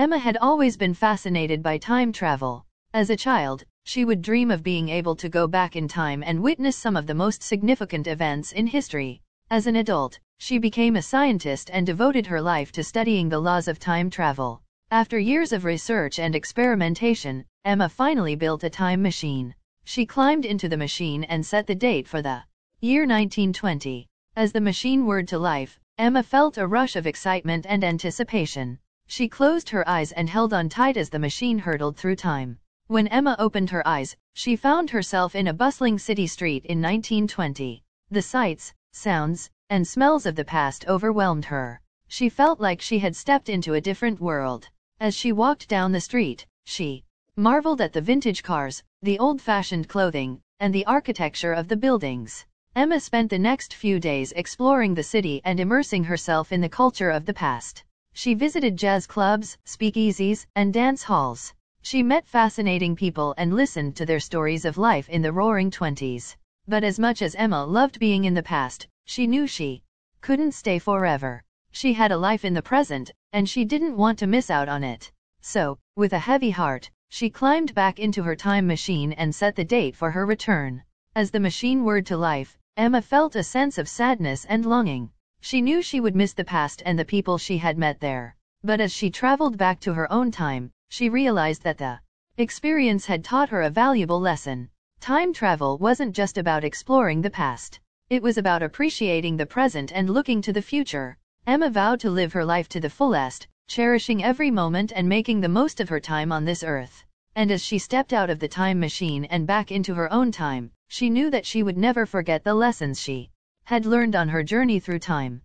Emma had always been fascinated by time travel. As a child, she would dream of being able to go back in time and witness some of the most significant events in history. As an adult, she became a scientist and devoted her life to studying the laws of time travel. After years of research and experimentation, Emma finally built a time machine. She climbed into the machine and set the date for the year 1920. As the machine whirred to life, Emma felt a rush of excitement and anticipation. She closed her eyes and held on tight as the machine hurtled through time. When Emma opened her eyes, she found herself in a bustling city street in 1920. The sights, sounds, and smells of the past overwhelmed her. She felt like she had stepped into a different world. As she walked down the street, she marveled at the vintage cars, the old-fashioned clothing, and the architecture of the buildings. Emma spent the next few days exploring the city and immersing herself in the culture of the past. She visited jazz clubs, speakeasies, and dance halls. She met fascinating people and listened to their stories of life in the roaring twenties. But as much as Emma loved being in the past, she knew she couldn't stay forever. She had a life in the present, and she didn't want to miss out on it. So, with a heavy heart, she climbed back into her time machine and set the date for her return. As the machine whirred to life, Emma felt a sense of sadness and longing. She knew she would miss the past and the people she had met there. But as she traveled back to her own time, she realized that the experience had taught her a valuable lesson. Time travel wasn't just about exploring the past. It was about appreciating the present and looking to the future. Emma vowed to live her life to the fullest, cherishing every moment and making the most of her time on this earth. And as she stepped out of the time machine and back into her own time, she knew that she would never forget the lessons she had learned on her journey through time.